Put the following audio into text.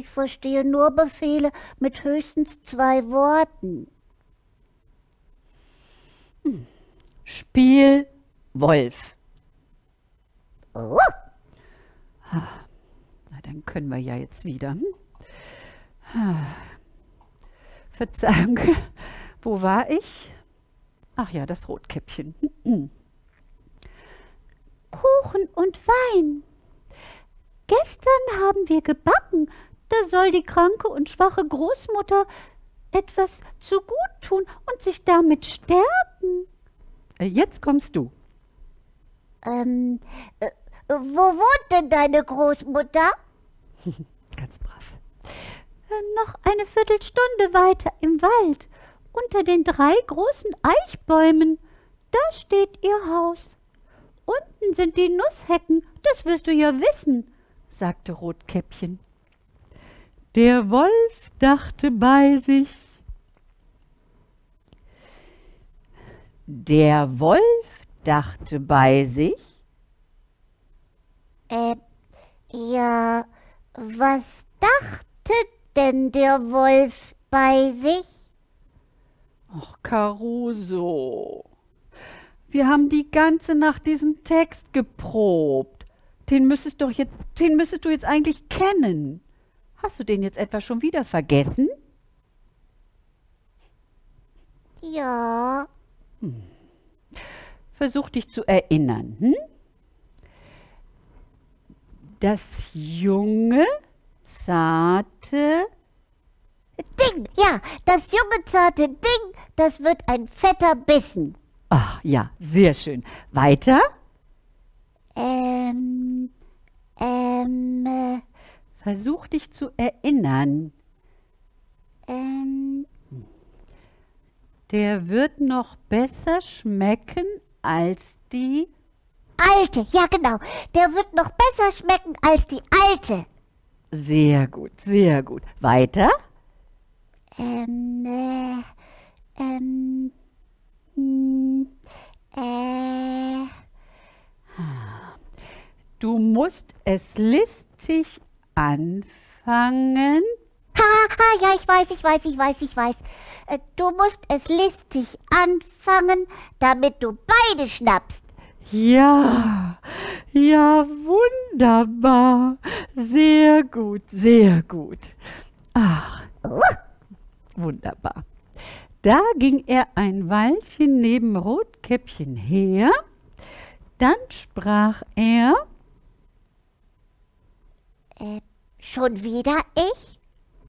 Ich verstehe nur Befehle mit höchstens zwei Worten. Hm. Spiel Wolf. Oh. Na, dann können wir ja jetzt wieder. Hm? Verzeihung, wo war ich? Ach ja, das Rotkäppchen. Kuchen und Wein. Gestern haben wir gebacken. Da soll die kranke und schwache Großmutter etwas zu gut tun und sich damit stärken. Äh, jetzt kommst du. Ähm, äh, wo wohnt denn deine Großmutter? Ganz brav. Äh, noch eine Viertelstunde weiter im Wald, unter den drei großen Eichbäumen. Da steht ihr Haus. Unten sind die Nusshecken, das wirst du ja wissen, sagte Rotkäppchen. Der Wolf dachte bei sich. Der Wolf dachte bei sich. Äh, ja, was dachte denn der Wolf bei sich? Ach, Caruso. Wir haben die ganze Nacht diesen Text geprobt. Den müsstest, doch jetzt, den müsstest du jetzt eigentlich kennen. Hast du den jetzt etwa schon wieder vergessen? Ja. Hm. Versuch dich zu erinnern. Hm? Das junge, zarte Ding, ja, das junge, zarte Ding, das wird ein fetter Bissen. Ach ja, sehr schön. Weiter? Ähm, ähm, äh, Versuch dich zu erinnern. ähm, Der wird noch besser schmecken als die. alte, ja genau, der wird noch besser schmecken als die alte. Sehr gut, sehr gut. Weiter? Ähm, äh, ähm, hm, äh, Du musst es listig anfangen. ha, ha, ja, ich weiß, ich weiß, ich weiß, ich weiß. Äh, Du musst es listig anfangen, damit du beide schnappst. Ja, ja, wunderbar. Sehr gut, sehr gut. Ach, wunderbar. Da ging er ein Weilchen neben Rotkäppchen her. Dann sprach er, Äh, schon wieder ich?